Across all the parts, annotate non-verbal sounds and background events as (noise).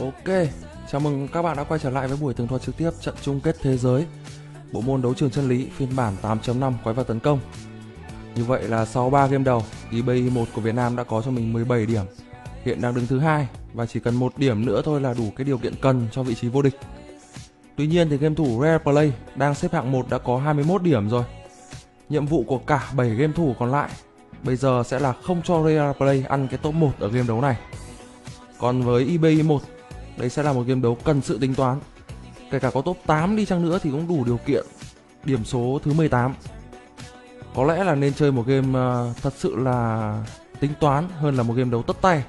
Ok, chào mừng các bạn đã quay trở lại với buổi tường thuật trực tiếp trận chung kết thế giới. Bộ môn đấu trường chân lý phiên bản 8.5 quái vật tấn công. Như vậy là sau 3 game đầu, eBay 1 của Việt Nam đã có cho mình 17 điểm. Hiện đang đứng thứ hai và chỉ cần một điểm nữa thôi là đủ cái điều kiện cần cho vị trí vô địch. Tuy nhiên thì game thủ Rare Play đang xếp hạng 1 đã có 21 điểm rồi. Nhiệm vụ của cả 7 game thủ còn lại bây giờ sẽ là không cho Rare Play ăn cái top 1 ở game đấu này. Còn với eBay 1 đây sẽ là một game đấu cần sự tính toán. Kể cả có top 8 đi chăng nữa thì cũng đủ điều kiện. Điểm số thứ 18 có lẽ là nên chơi một game ờ, thật sự là tính toán hơn là một game đấu tất tay.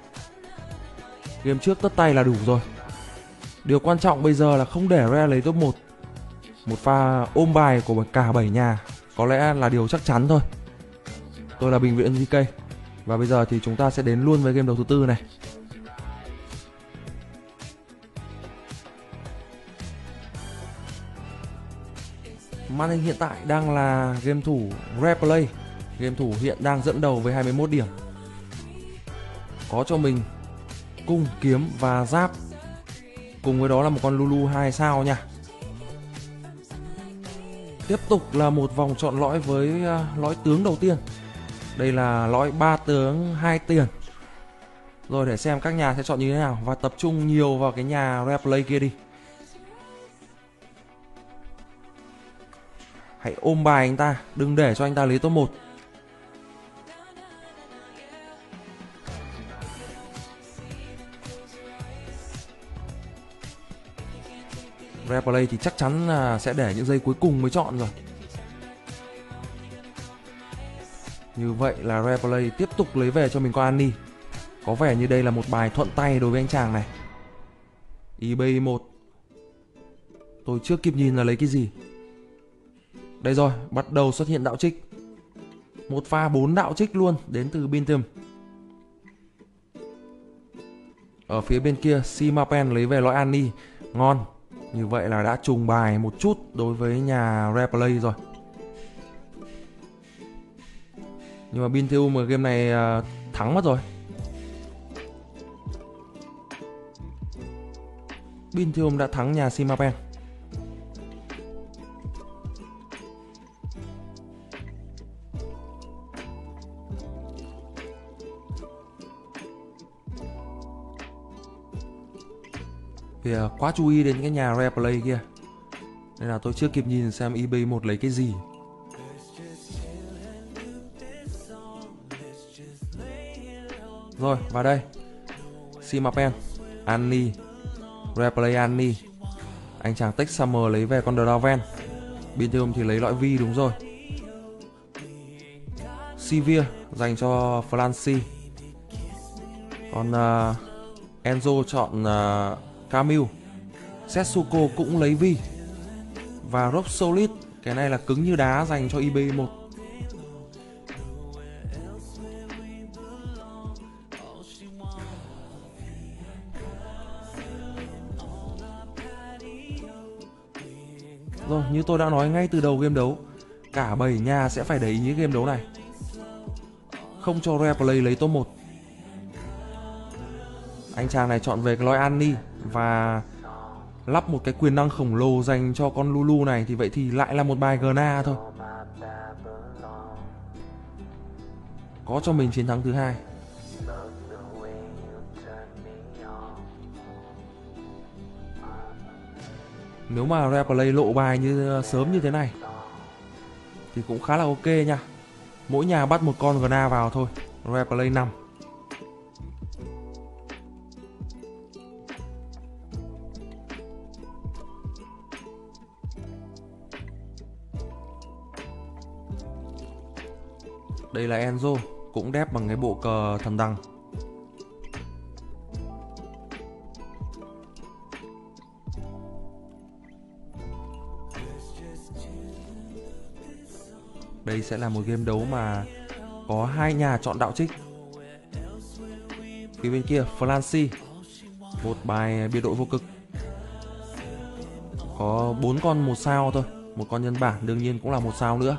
Game trước tất tay là đủ rồi. Điều quan trọng bây giờ là không để Real lấy top 1 một pha ôm bài của cả 7 nhà có lẽ là điều chắc chắn thôi. Tôi là bình viện GK và bây giờ thì chúng ta sẽ đến luôn với game đấu thứ tư này. Màn hiện tại đang là game thủ Replay game thủ hiện đang dẫn đầu với 21 điểm. Có cho mình cung, kiếm và giáp. Cùng với đó là một con Lulu 2 sao nha. Tiếp tục là một vòng chọn lõi với à, lõi tướng đầu tiên. Đây là lõi ba tướng, hai tiền. Rồi để xem các nhà sẽ chọn như thế nào và tập trung nhiều vào cái nhà replay kia đi. Hãy ôm bài anh ta, Đừng để cho anh ta lấy top 1 Replay thì chắc chắn là sẽ để những giây cuối cùng mới chọn rồi. Như vậy là Replay tiếp tục lấy về cho mình con Annie. Có vẻ như đây là một bài thuận tay đối với anh chàng này. eBay 1 Tôi chưa kịp nhìn là lấy cái gì đây rồi, bắt đầu xuất hiện đạo trích. Một pha bốn đạo trích luôn đến từ Bintim. Ở phía bên kia, Simapen lấy về lõi Annie. Ngon. Như vậy là đã trùng bài một chút đối với nhà Replay rồi. Nhưng mà Bintium ở game này à, thắng mất rồi. Bintium đã thắng nhà Simapen. Vì quá chú ý đến những cái nhà replay kia. Nên là tôi chưa kịp nhìn xem eBay một lấy cái gì. Rồi vào đây. Simapen Annie. Replay Annie. Anh chàng Tech Summer lấy về con Draven. Bintium thì lấy loại V đúng rồi. Sivir dành cho Flancy. Còn uh, Enzo chọn uh, Camille. Setsuko cũng lấy Vi. Và Rock Solid, Cái này là cứng như đá dành cho IB1 Rồi, như tôi đã nói ngay từ đầu game đấu, Cả 7 nhà sẽ phải để ý game đấu này. Không cho Replay lấy top 1 Anh chàng này chọn về cái lối Annie và lắp một cái quyền năng khổng lồ dành cho con Lulu này thì vậy thì lại là một bài Gna thôi. Có cho mình chiến thắng thứ hai. Nếu mà Replay lộ bài như ờ, sớm như thế này, thì cũng khá là ok nha. Mỗi nhà bắt một con Gna vào thôi. Replay 5. Đây là Enzo, cũng đép bằng cái bộ cờ thần đằng. Đây sẽ là một game đấu mà có hai nhà chọn đạo trích. Phía bên kia Flancy, một bài biệt đội vô cực. Có bốn con một sao thôi, một con nhân bản đương nhiên cũng là một sao nữa.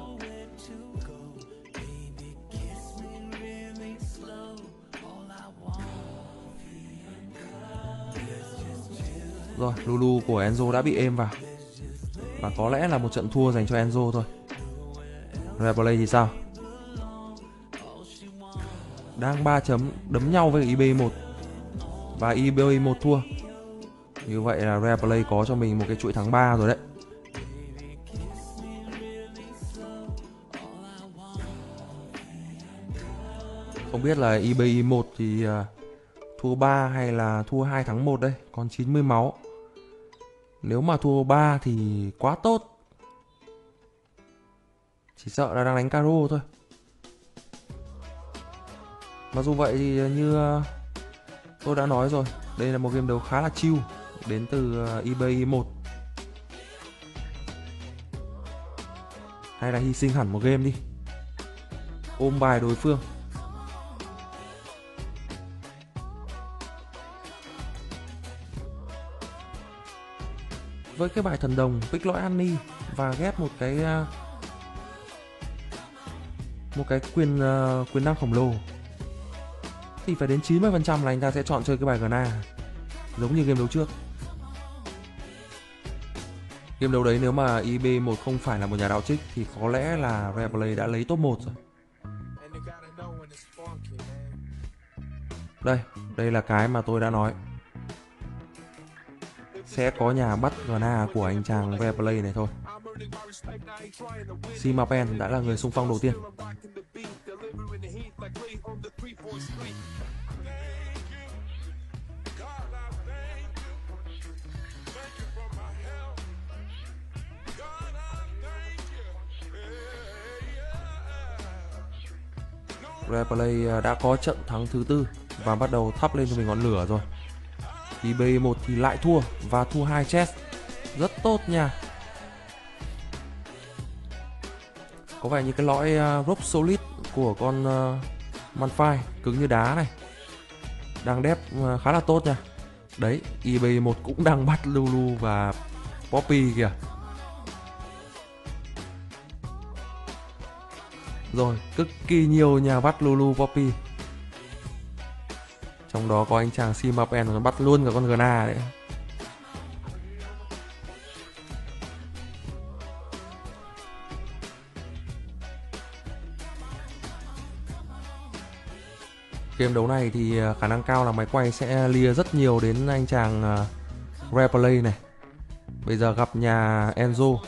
Lulu của Enzo đã bị êm vào. Và có lẽ là một trận thua dành cho Enzo thôi. Replay thì sao? Đang 3 chấm đấm nhau với IB1 và IB1 thua. Như vậy là Replay có cho mình một cái chuỗi thắng 3 rồi đấy. Không biết là IB1 thì à, thua 3 hay là thua 2 thắng 1 đây, còn 90 máu. Nếu mà thua 3 thì quá tốt. Chỉ sợ là đang đánh caro thôi. Mặc dù vậy thì như uh, tôi đã nói rồi, đây là một game đấu khá là chill đến từ uh, eBay e 1. Hay là hy sinh hẳn một game đi. Ôm bài đối phương. Với cái bài thần đồng pick Lỗi Annie và ghép một cái à, một cái quyền à, quyền năng khổng lồ. Thì phải đến 90% là anh ta sẽ chọn chơi cái bài Gna giống như game đấu trước. Game đấu đấy nếu mà IB1 không phải là một nhà đạo trích thì có lẽ là Replay đã lấy top 1 rồi. Đây đây là cái mà tôi đã nói sẽ có nhà bắt Gna của anh chàng VePlay này thôi. Simapen đã là người xung phong đầu tiên. Replay à, đã có trận thắng thứ tư và bắt đầu thắp lên cho mình ngọn lửa rồi thì B1 thì lại thua và thua hai chest rất tốt nha. Có vẻ như cái lõi uh, rope solid của con à, uh, Manfai cứng như đá này. Đang đép uh, khá là tốt nha. Đấy IB1 cũng đang bắt Lulu và Poppy kìa. Rồi cực kỳ nhiều nhà bắt Lulu Poppy trong đó có anh chàng Simapen nó bắt luôn cả con Gna đấy. Game đấu này thì à, khả năng cao là máy quay sẽ lia rất nhiều đến anh chàng à, uh, replay này. Bây giờ gặp nhà Enzo.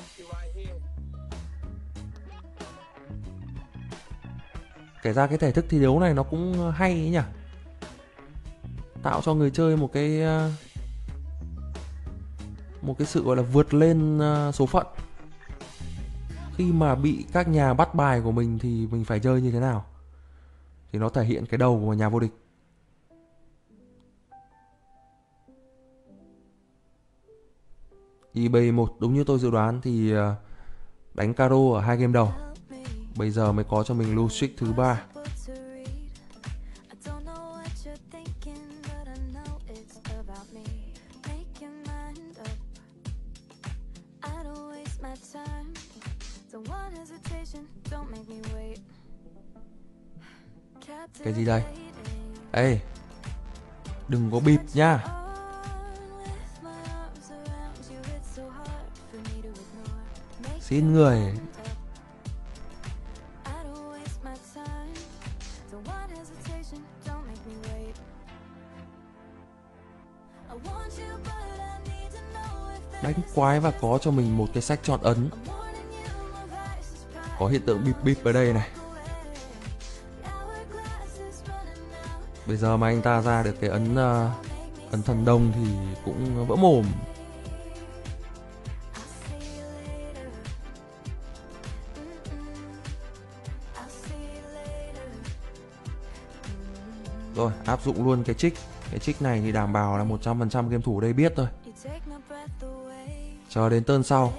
Kể ra cái thể thức thi đấu này nó cũng hay ấy nhỉ? Tạo cho người chơi một cái ờ, một cái sự, gọi là, vượt lên ờ, số phận. Khi mà bị các nhà bắt bài của mình thì mình phải chơi như thế nào? Thì nó thể hiện cái đầu của nhà vô địch. eBay 1 đúng như tôi dự đoán thì ờ, đánh caro ở hai game đầu. Bây giờ mới có cho mình lưu thứ ba. Cái gì đây? Ê, Đừng có bịp nha. Xin người. Đánh quái và có cho mình một cái sách chọn ấn. Có hiện tượng bịp bịp ở đây này. Bây giờ mà anh ta ra được cái ấn uh, ấn thần đông thì cũng vỡ mồm. Rồi, áp dụng luôn cái trích. Cái trích này thì đảm bảo là 100% game thủ đây biết thôi. Chờ đến tơn sau.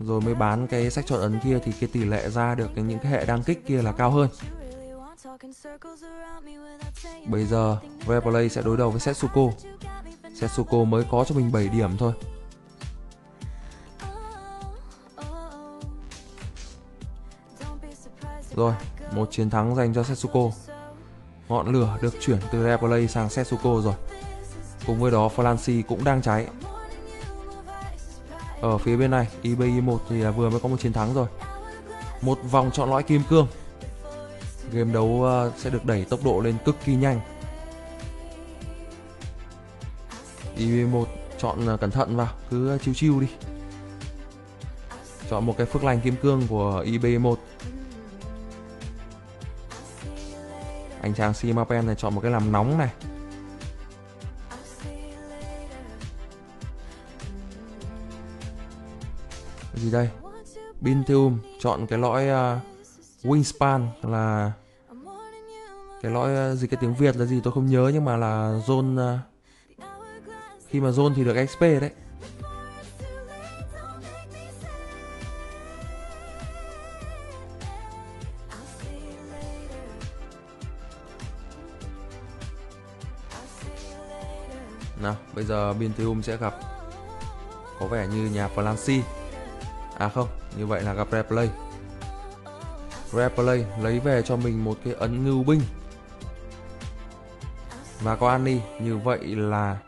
Rồi mới bán cái sách chọn ấn kia thì cái tỷ lệ ra được những cái hệ đang kích kia là cao hơn. Bây giờ Replay sẽ đối đầu với Setsuko. Setsuko mới có cho mình 7 điểm thôi. Rồi, một chiến thắng dành cho Setsuko. Ngọn lửa được chuyển từ Replay sang Setsuko rồi. Cùng với đó Flancy cũng đang cháy. Ở phía bên này eBay 1 thì vừa mới có một chiến thắng rồi. Một vòng chọn lõi kim cương Game đấu ờ, sẽ được đẩy tốc độ lên cực kỳ nhanh. EV1 chọn ờ, cẩn thận vào Cứ ờ, chiêu chiêu đi. Chọn một cái phước lành kim cương của IB1. Anh chàng Simapen này chọn một cái làm nóng này. Cái gì đây? Bintium chọn cái lõi uh, Wingspan là cái lõi ờ, gì cái tiếng Việt là gì tôi không nhớ nhưng mà là zone ờ, khi mà zone thì được XP đấy Nào, bây giờ Bintium sẽ gặp có vẻ như nhà Flancy. À không, như vậy là gặp Replay. Replay lấy về cho mình một cái ấn ngưu binh. Và có Annie, như vậy là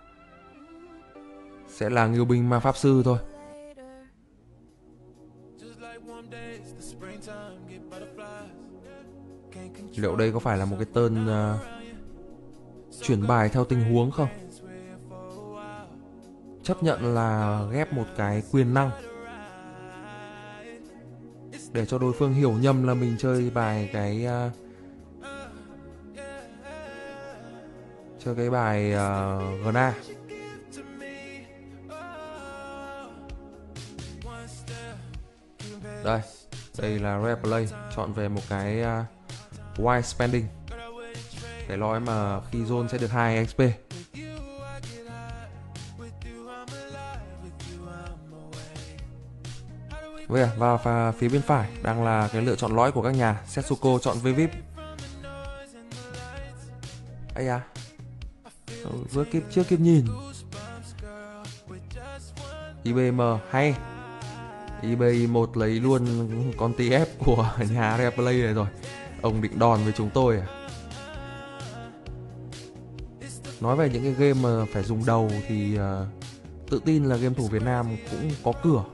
sẽ là ngưu binh ma pháp sư thôi. Liệu đây có phải là một cái tên uh, chuyển bài theo tình huống không? chấp nhận là ghép một cái quyền năng để cho đối phương hiểu nhầm là mình chơi bài cái uh, chơi cái bài ờ, uh, Gna đây đây là replay chọn về một cái uh, wide spending. Cái lõi mà khi zone sẽ được 2 XP Vậy à, và, và phía bên phải đang là cái lựa chọn lõi của các nhà. Setsuko chọn Vivip. Ây à. Vừa kịp chưa kịp nhìn. IBM hay. eBay một lấy luôn con TF của (laughs) nhà Replay này rồi. Ông định đòn với chúng tôi à? Nói về những cái game mà phải dùng đầu thì uh, tự tin là game thủ Việt Nam cũng có cửa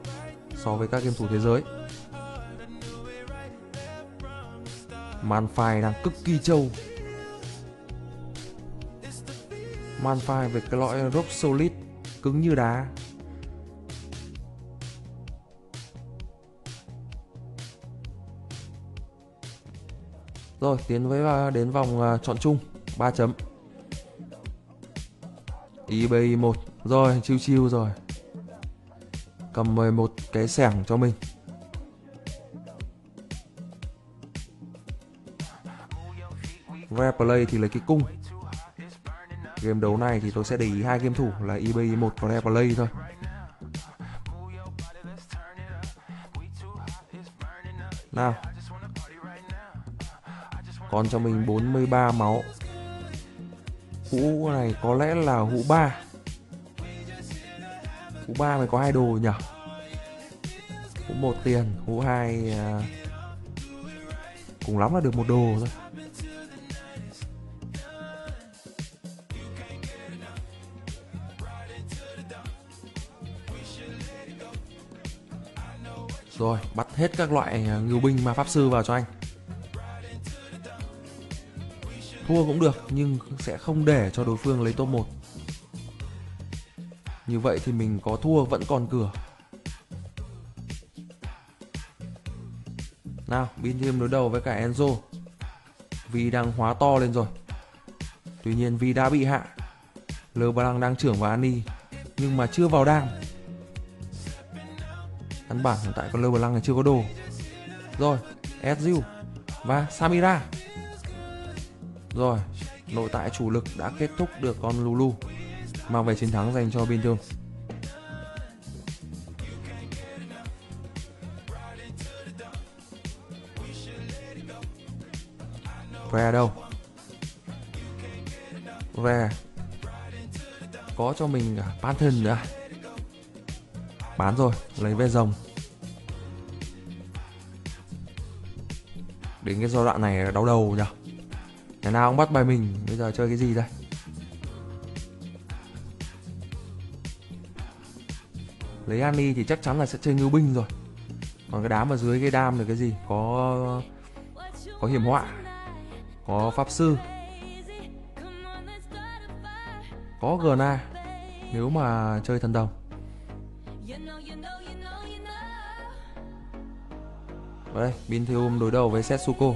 so với các game thủ thế giới. Manfai đang cực kỳ trâu. Manfai về cái loại rock solid cứng như đá. Rồi, tiến với à, đến vòng à, chọn chung 3 chấm. eBay 1 Rồi, chiêu chiêu rồi cầm 11 cái sẻng cho mình. Rare play thì lấy cái cung. Game đấu này thì tôi sẽ để ý hai game thủ là EB1 và Rare play thôi. Nào. Còn cho mình 43 máu. Hũ này có lẽ là hũ 3 Phú 3 mới có hai đồ nhỉ Phú một tiền Phú 2 à... Cùng lắm là được một đồ thôi Rồi, bắt hết các loại à, ngưu binh mà pháp sư vào cho anh. Thua cũng được, nhưng sẽ không để cho đối phương lấy top 1. Như vậy thì mình có thua vẫn còn cửa. Nào, Bintium đối đầu với cả Enzo. Vi đang hóa to lên rồi. Tuy nhiên Vi đã bị hạ. Leblanc đang trưởng vào Ani nhưng mà chưa vào đam. Căn bản hiện tại con Leblanc này chưa có đồ. Rồi, Ezreal và Samira. Rồi, nội tại chủ lực đã kết thúc được con Lulu mang về chiến thắng dành cho Bintum. Về đâu? Về Có cho mình cả Panther nữa. Bán rồi, lấy về rồng Đến cái giai đoạn này đau đầu nhỉ. Ngày nào cũng bắt bài mình Bây giờ chơi cái gì đây? Lấy Ani thì chắc chắn là sẽ chơi ngưu binh rồi. Còn cái đám ở dưới cái đam là cái gì? Có có hiểm họa, có pháp sư, có Gna nếu mà chơi thần đồng. Ở đây, Bintheum đối đầu với Setsuko.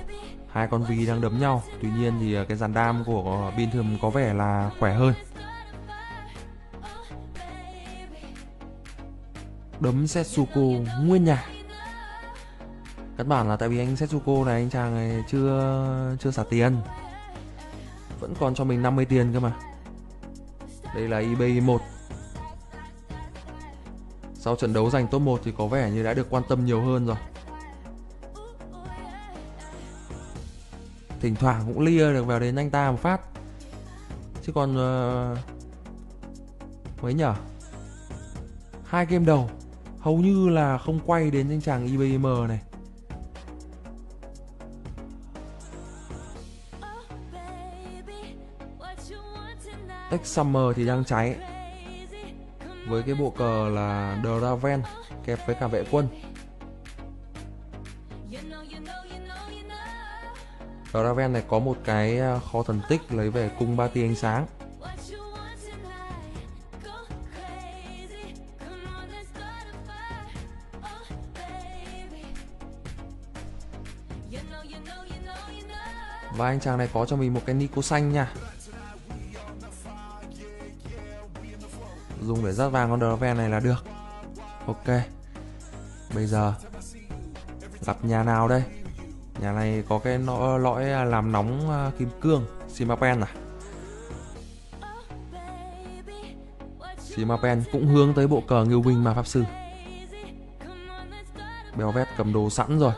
Hai con vi đang đấm nhau. Tuy nhiên thì à, cái dàn đam của Bintheum có vẻ là khỏe hơn. Đấm Setsuko nguyên nhà căn bản là tại vì anh Setsuko này anh chàng này chưa chưa xả tiền. Vẫn còn cho mình 50 tiền cơ mà. Đây là eBay 1 sau trận đấu giành top 1 thì có vẻ như đã được quan tâm nhiều hơn rồi. Thỉnh thoảng cũng lia được vào đến anh ta một phát. Chứ còn uh, mấy nhở? Hai game đầu hầu như là không quay đến anh chàng IBM này. Tech Summer thì đang cháy với cái bộ cờ là Draven, kẹp với cả vệ quân. Draven này có một cái à, kho thần tích lấy về cung ba tia ánh sáng. Và anh chàng này có cho mình một cái Nico xanh nha. Dùng để dắt vàng con Draven này là được. Ok. Bây giờ, Gặp nhà nào đây? Nhà này có cái lõi à, làm nóng à, kim cương, Simapen à? Simapen cũng hướng tới bộ cờ Ngưu Binh mà Pháp Sư. Béo vét cầm đồ sẵn rồi.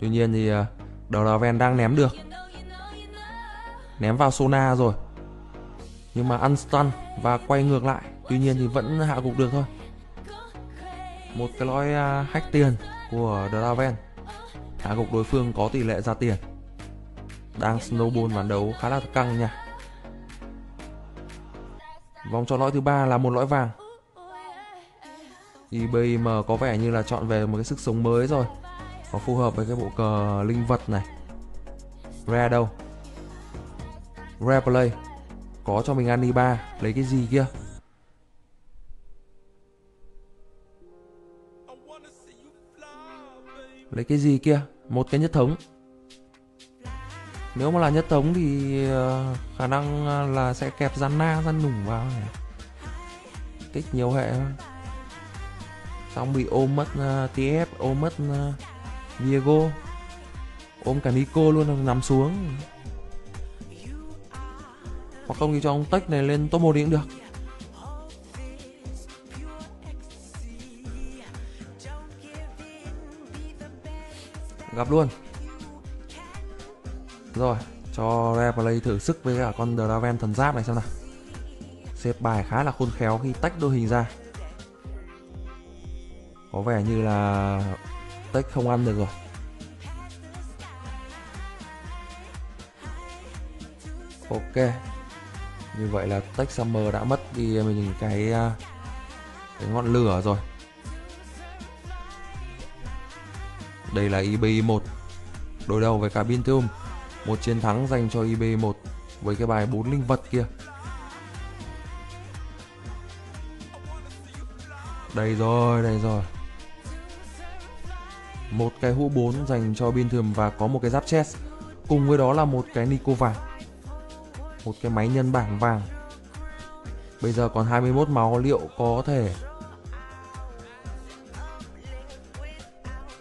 Tuy nhiên thì à, uh, đang ném được. Ném vào Sona rồi. Nhưng mà ăn stun và quay ngược lại. Tuy nhiên thì vẫn hạ gục được thôi. Một cái lõi uh, hack tiền của Draven hạ gục đối phương có tỷ lệ ra tiền. Đang snowball ván đấu khá là căng nha. Vòng chọn lõi thứ ba là một lõi vàng. IBM có vẻ như là chọn về một cái sức sống mới rồi có phù hợp với cái bộ cờ linh vật này. Rare đâu? Rare play. Có cho mình Ani ba. Lấy cái gì kia? Lấy cái gì kia? Một cái nhất thống. Nếu mà là nhất thống thì ờ, khả năng ờ, là sẽ kẹp rắn na rắn nủng vào này. Tích nhiều hệ xong bị ôm mất ờ, uh, tf ôm mất uh, viego ôm cả nico luôn nằm xuống. Hoặc không thì cho ông tech này lên top 1 cũng được. Gặp luôn. Rồi, cho replay thử sức với cả con Draven thần giáp này xem nào. Xếp bài khá là khôn khéo khi tách đôi hình ra. Có vẻ như là tách không ăn được rồi ok như vậy là tech summer đã mất đi mình cái à, cái ngọn lửa rồi Đây là IB1 đối đầu với cả Bintium. Một chiến thắng dành cho IB1 với cái bài 4 linh vật kia. Đây rồi, đây rồi. Một cái hũ 4 dành cho Bintium và có một cái giáp chest. Cùng với đó là một cái Nico vàng. Một cái máy nhân bảng vàng. Bây giờ còn 21 máu, liệu có thể,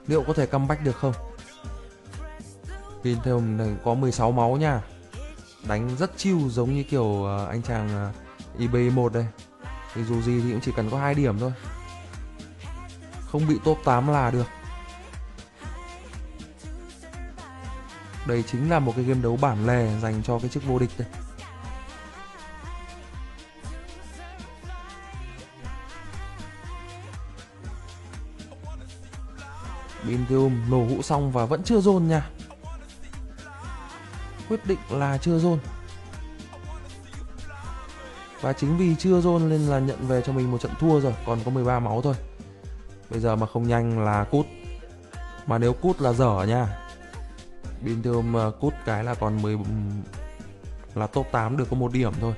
Liệu có thể comeback được không? Pintheum này có 16 máu nha Đánh rất chill, giống như kiểu ờ, anh chàng ờ, IB1 đây Thì dù gì thì cũng chỉ cần có hai điểm thôi Không bị top 8 là được Đây chính là một cái game đấu bản lề dành cho cái chức vô địch đây. Bintium nổ hũ xong và vẫn chưa dồn nha. Quyết định là chưa dồn. Và chính vì chưa zone nên là nhận về cho mình một trận thua rồi, còn có 13 máu thôi. Bây giờ mà không nhanh là cút. Mà nếu cút là dở nha bình thường mà cút cái là còn 10 là top 8 được có một điểm thôi.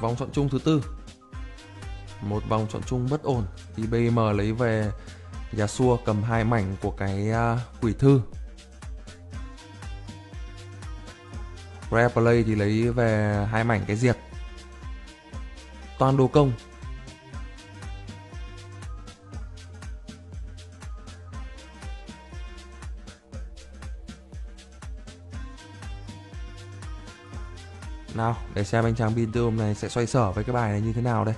Vòng chọn chung thứ tư. Một vòng chọn chung bất ổn thì BM lấy về Yasuo cầm hai mảnh của cái uh, quỷ thư. Replay thì lấy về hai mảnh cái diệt toàn đồ công Nào, để xem anh chàng Bintum này sẽ xoay sở với cái bài này như thế nào đây.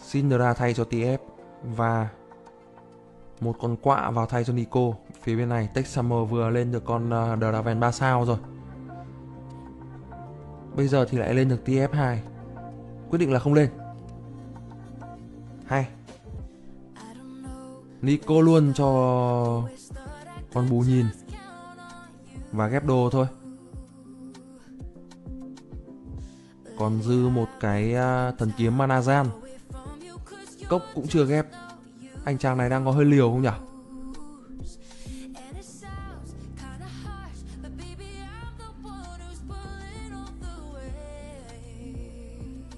Syndra thay cho TF và một con quạ vào thay cho Nico. Phía bên này Tech Summer vừa lên được con uh, Draven 3 sao rồi. Bây giờ thì lại lên được TF2. Quyết định là không lên. Hay. Nico luôn cho con bù nhìn và ghép đồ thôi. còn dư một cái uh, thần kiếm Manazan cốc cũng chưa ghép anh chàng này đang có hơi liều không nhỉ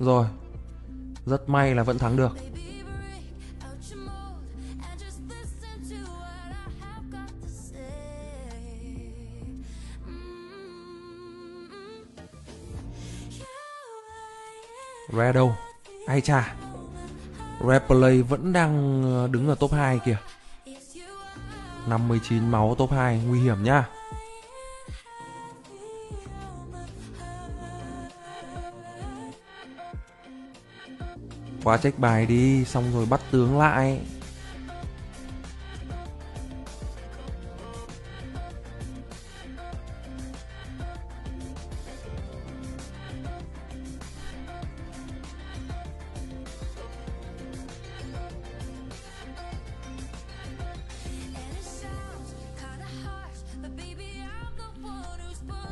rồi, rất may là vẫn thắng được. Rare đâu? Ai chà Replay vẫn đang ờ, đứng ở top 2 kìa. 59 máu top 2 Nguy hiểm nhá. Quá trách bài đi Xong rồi bắt tướng lại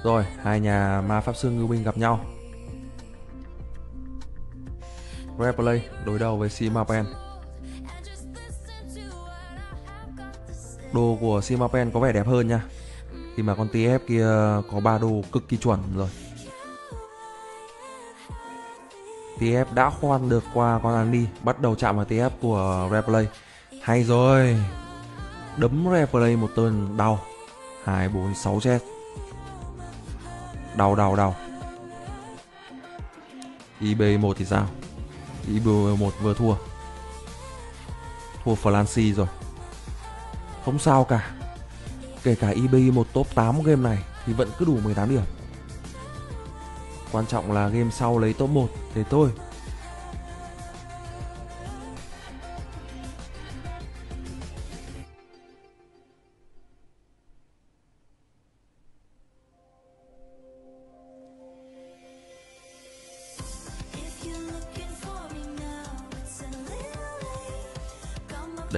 Rồi, hai nhà ma pháp sư ngư binh gặp nhau. Replay đối đầu với Simapen. Đồ của Simapen có vẻ đẹp hơn nha. Khi mà con TF kia có ba đồ cực kỳ chuẩn rồi. TF đã khoan được qua con Annie, bắt đầu chạm vào TF của Replay. Hay rồi. Đấm Replay một tên đau. 2 4 6 chết. Đau đau đau IB1 thì sao Ibu 1 vừa thua. Thua Flancy rồi. Không sao cả. Kể cả IB1 top 8 game này Thì vẫn cứ đủ 18 điểm. Quan trọng là game sau lấy top 1 Thế thôi.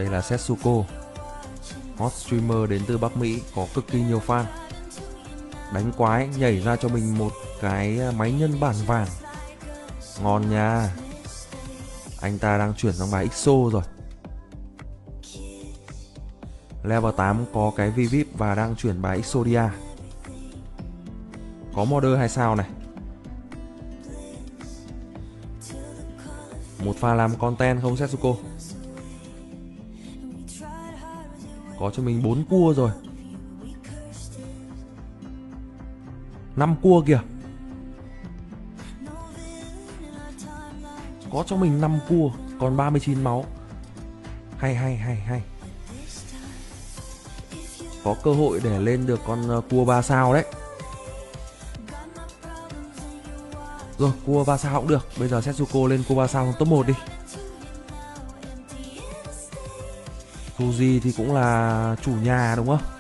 Đây là Setsuko, Hot streamer đến từ Bắc Mỹ, có cực kỳ nhiều fan. Đánh quái, nhảy ra cho mình một cái à, máy nhân bản vàng. Ngon nha. Anh ta đang chuyển sang bài XO rồi. Level 8 có cái Vivip và đang chuyển bài Exodia. Có modder hay sao này? Một pha làm content không, Setsuko? Có cho mình 4 cua rồi. 5 cua kìa. Có cho mình 5 cua, Còn 39 máu. Hay hay hay hay. Có cơ hội để lên được con ờ, cua 3 sao đấy. Rồi, cua 3 sao cũng được. Bây giờ Setsuko lên cua 3 sao top 1 đi. Dù gì thì cũng là chủ nhà đúng không?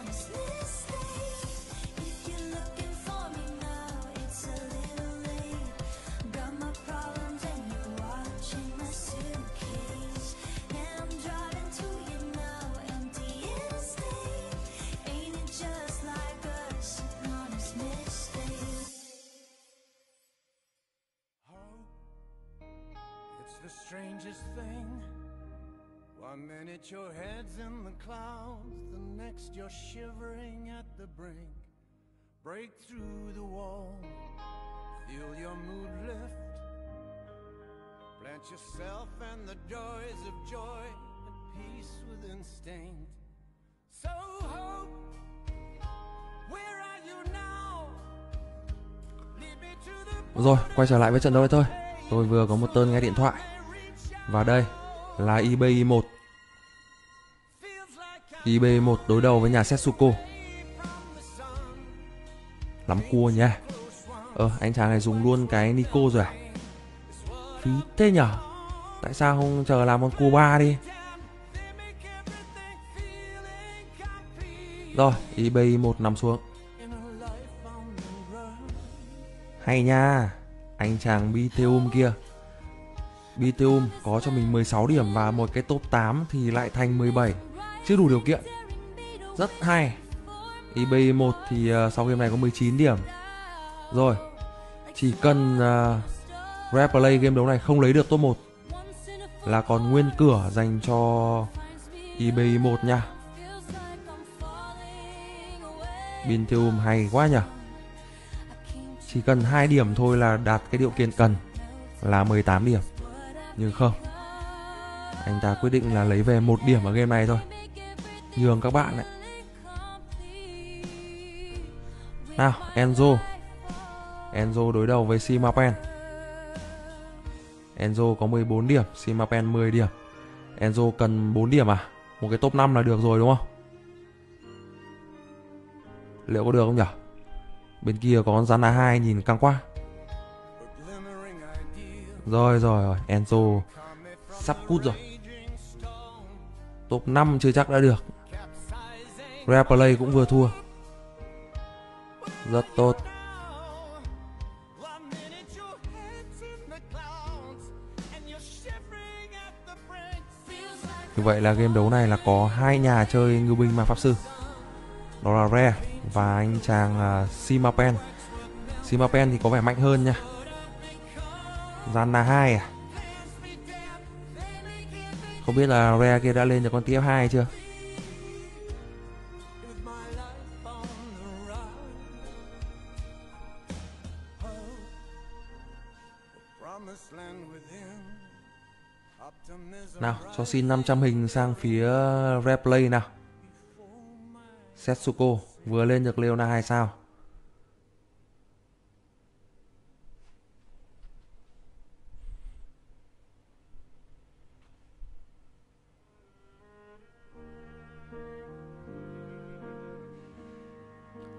At the brink. Break through the wall, feel your mood lift. Plant yourself and the joys of joy and peace with instinct. So hope, where are you now? Lead me to the Rồi, quay trở lại với trận đấu này thôi. Tôi vừa có một tên nghe điện thoại. Và đây là IBI1. IBI1 đối đầu với nhà Setsuko. Lắm cua nha. Ờ, anh chàng này dùng luôn cái Nico rồi à? Phí thế nhở? Tại sao không chờ làm con cua ba đi? Rồi, ebay một nằm xuống. Hay nha Anh chàng Biteum kia Biteum có cho mình 16 điểm Và một cái top 8 thì lại thành 17 Chưa đủ điều kiện Rất hay IB1 thì uh, sau game này có 19 điểm Rồi Chỉ cần à, uh, Replay game đấu này không lấy được top 1 Là còn nguyên cửa dành cho IB1 nha Bintium hay quá nhỉ chỉ cần 2 điểm thôi là đạt cái điều kiện cần là 18 điểm. Nhưng không. Anh ta quyết định là lấy về một điểm ở game này thôi. Nhường các bạn ấy Nào, Enzo. Enzo đối đầu với Simapen. Enzo có 14 điểm, Simapen 10 điểm. Enzo cần 4 điểm à? Một cái top 5 là được rồi đúng không? Liệu có được không nhỉ? Bên kia có con rắn A2 nhìn căng quá. Rồi rồi rồi, Enzo sắp cút rồi. Top 5 chưa chắc đã được. Replay cũng vừa thua. Rất tốt. Như vậy là game đấu này là có hai nhà chơi ngưu binh ma pháp sư. Đó là Re và anh chàng uh, Simapen. Simapen thì có vẻ mạnh hơn nha. Zanna 2 à? Không biết là Re kia đã lên được con TF2 chưa? Nào, cho xin 500 hình sang phía replay nào. Setsuko vừa lên được Leona 2 sao.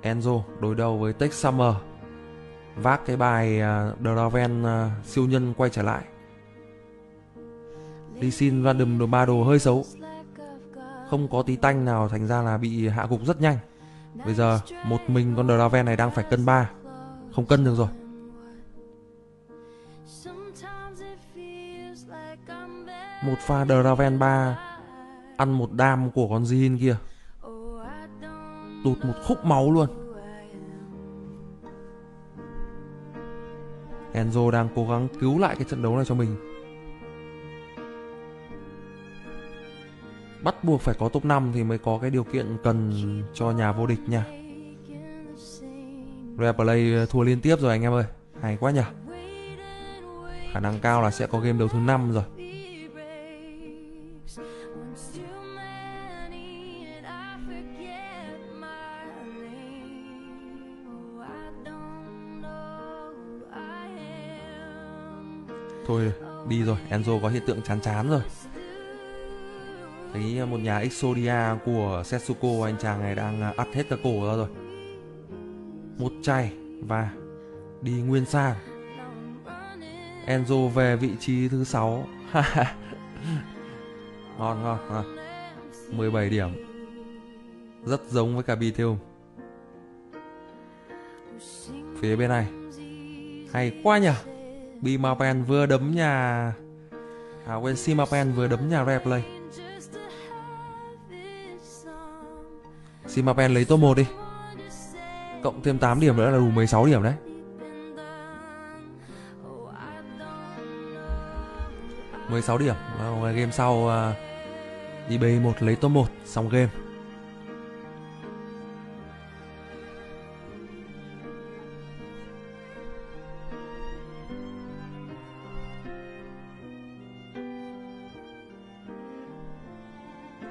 Enzo đối đầu với Tech Summer vác cái bài uh, Draven uh, siêu nhân quay trở lại đi xin random đồ ba đồ hơi xấu. Không có tí tanh nào thành ra là bị hạ gục rất nhanh. Bây giờ, một mình con Draven này đang phải cân 3 không cân được rồi. Một pha Draven 3 ăn một đam của con Jin kia. Tụt một khúc máu luôn. Enzo đang cố gắng cứu lại cái trận đấu này cho mình. Bắt buộc phải có top 5 thì mới có cái điều kiện cần cho nhà vô địch nha. Replay ờ, thua liên tiếp rồi anh em ơi. Hay quá nhỉ. Khả năng cao là sẽ có game đấu thứ năm rồi. Thôi, đi rồi. Enzo có hiện tượng chán chán rồi thấy à, một nhà Exodia của Setsuko anh chàng này đang à, ắt hết cả cổ ra rồi. Một chai và đi nguyên sang. Enzo về vị trí thứ sáu. (laughs) Ngon ngon ngon. 17 điểm. Rất giống với cả Bithium phía bên này. Hay quá nhỉ Bimapen vừa đấm nhà à quên Simapen vừa đấm nhà Replay. Simapen lấy top 1 đi. Cộng thêm 8 điểm nữa là đủ 16 điểm đấy. 16 điểm. Và game sau uh, eBay 1 lấy top 1 xong game.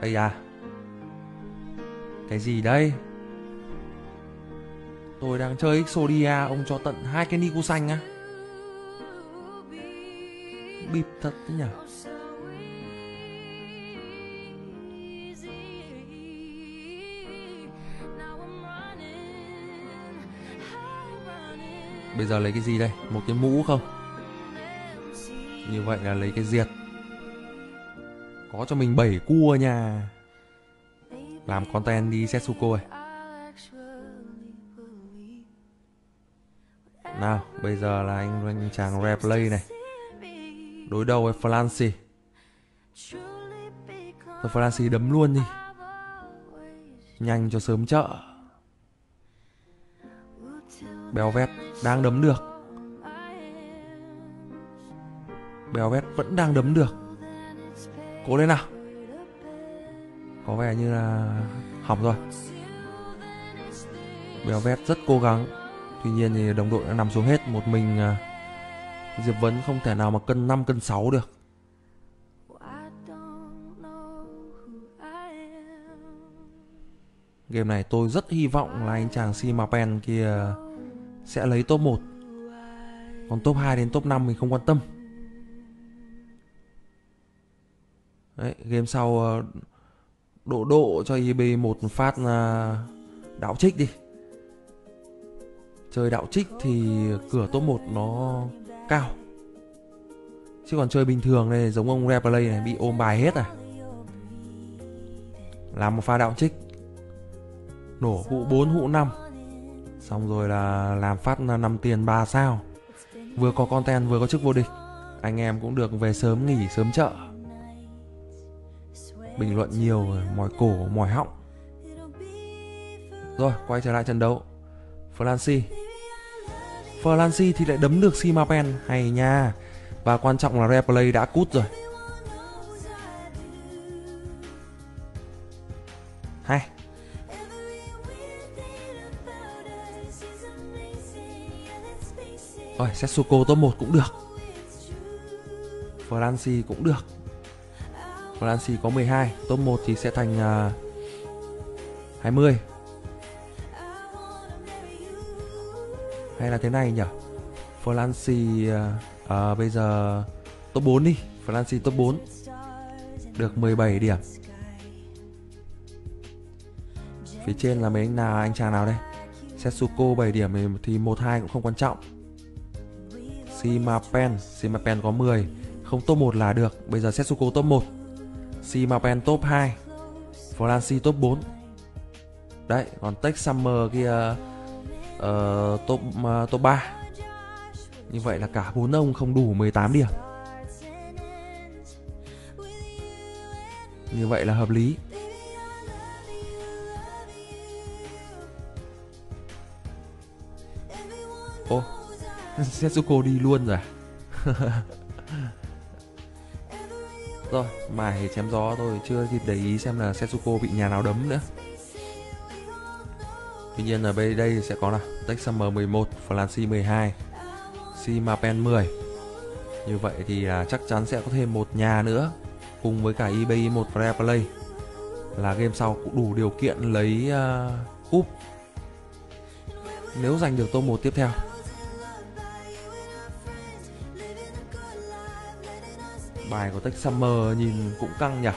Ây à cái gì đây? Tôi đang chơi Exodia, Ông cho tận hai cái Niku xanh á. Bịp thật thế nhỉ Bây giờ lấy cái gì đây? Một cái mũ không? Như vậy là lấy cái diệt. Có cho mình 7 cua nha. Làm content đi Setsuko ơi. Nào bây giờ là anh, anh chàng replay này. Đối đầu với Flancy Thôi Flancy đấm luôn đi. Nhanh cho sớm chợ. Béo vét đang đấm được. Béo vét vẫn đang đấm được. Cố lên nào. Có vẻ như là hỏng rồi Béo vét rất cố gắng Tuy nhiên thì đồng đội đã nằm xuống hết Một mình à, Diệp Vấn không thể nào mà cân 5 cân 6 được. Game này tôi rất hy vọng là anh chàng Simapen kia sẽ lấy top 1 Còn top 2 đến top 5 mình không quan tâm. Đấy, game sau à, đổ độ cho IB một phát ờ, đạo trích đi. Chơi đạo trích thì cửa top 1 nó cao. Chứ còn chơi bình thường này giống ông replay này bị ôm bài hết à. Làm một pha đạo trích. Nổ hụ 4 hụ 5 Xong rồi là làm phát 5 tiền 3 sao. Vừa có content vừa có chức vô địch. Anh em cũng được về sớm nghỉ sớm chợ. Bình luận nhiều mỏi cổ, mỏi họng. Rồi, quay trở lại trận đấu. Flancy. Flancy thì lại đấm được Simapen. Hay nha. Và quan trọng là replay đã cút rồi. Hay. Rồi Setsuko top 1 cũng được. Flancy cũng được. Valancy có 12 Top 1 thì sẽ thành à, uh, 20 Hay là thế này nhỉ? Valancy uh, uh, Bây giờ Top 4 đi. Valancy top 4 Được 17 điểm. Phía trên là mấy anh nào anh chàng nào đây? Setsuko 7 điểm thì 1-2 cũng không quan trọng. Simapen Simapen có 10 Không top 1 là được. Bây giờ Setsuko top 1 Simapen top 2 Flancy top 4 Đấy còn Tech Summer kia uh, top, uh, top 3 Như vậy là cả bốn ông không đủ 18 điểm. Như vậy là hợp lý. Ô (laughs) Setsuko đi luôn rồi? À? (laughs) Rồi, mải chém gió tôi chưa kịp để ý xem là Setsuko bị nhà nào đấm nữa. Tuy nhiên ở bên đây sẽ có là Tech Summer 11, Flancy 12, Simapen 10. Như vậy thì là chắc chắn sẽ có thêm một nhà nữa cùng với cả eBay 1 Free Play là game sau cũng đủ điều kiện lấy uh, cúp nếu giành được tô 1 tiếp theo Bài của Tech Summer nhìn cũng căng nhỉ?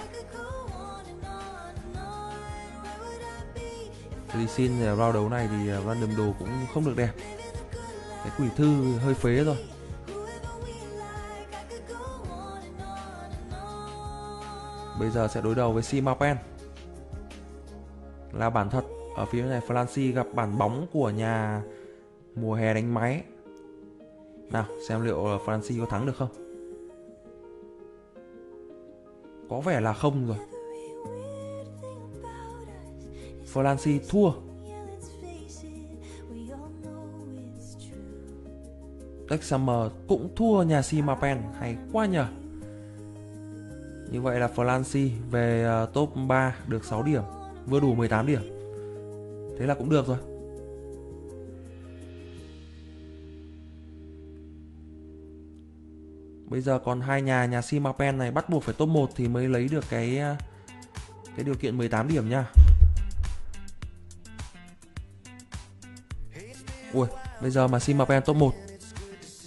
Thì xin à, round đấu này thì à, random đồ cũng không được đẹp. Cái quỷ thư hơi phế rồi Bây giờ sẽ đối đầu với Simapen. Là bản thật, Ở phía này Flancy gặp bản bóng của nhà Mùa hè đánh máy. Nào, xem liệu Flancy có thắng được không? Có vẻ là không rồi Flancy thua Tex Summer cũng thua nhà Simapen hay quá nhờ Như vậy là Flancy về ờ, top 3 được 6 điểm, vừa đủ 18 điểm. Thế là cũng được rồi. Bây giờ còn hai nhà nhà Simapen này bắt buộc phải top 1 thì mới lấy được cái à, cái điều kiện 18 điểm nha. Ui, bây giờ mà Simapen top 1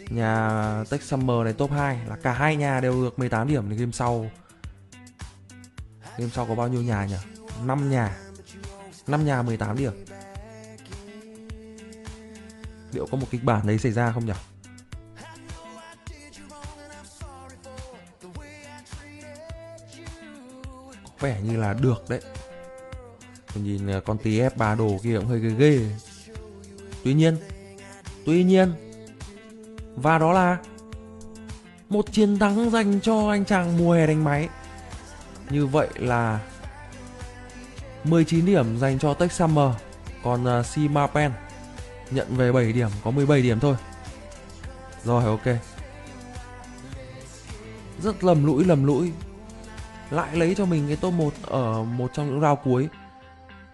Nhà Tech Summer này top 2 Là cả hai nhà đều được 18 điểm thì game sau Game sau có bao nhiêu nhà nhỉ? 5 nhà 5 nhà 18 điểm. Liệu có một kịch bản đấy xảy ra không nhỉ? Vẻ như là được đấy. Tôi nhìn à, con tí ép ba đồ kia cũng hơi ghê ghê. Tuy nhiên Tuy nhiên Và đó là Một chiến thắng dành cho anh chàng mùa hè đánh máy. Như vậy là 19 điểm dành cho Tech Summer. Còn uh, Sima Pen Nhận về 7 điểm Có 17 điểm thôi. Rồi ok. Rất lầm lũi lầm lũi. Lại lấy cho mình cái top 1 Ở một trong những round cuối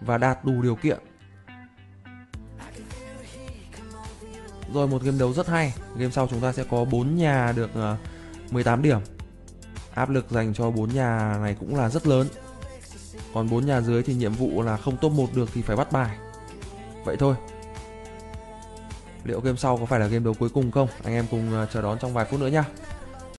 Và đạt đủ điều kiện. Rồi một game đấu rất hay. Game sau chúng ta sẽ có 4 nhà được ờ, 18 điểm. Áp lực dành cho 4 nhà này cũng là rất lớn. Còn 4 nhà dưới thì nhiệm vụ là không top 1 được thì phải bắt bài. Vậy thôi. Liệu game sau có phải là game đấu cuối cùng không? Anh em cùng ờ, chờ đón trong vài phút nữa nha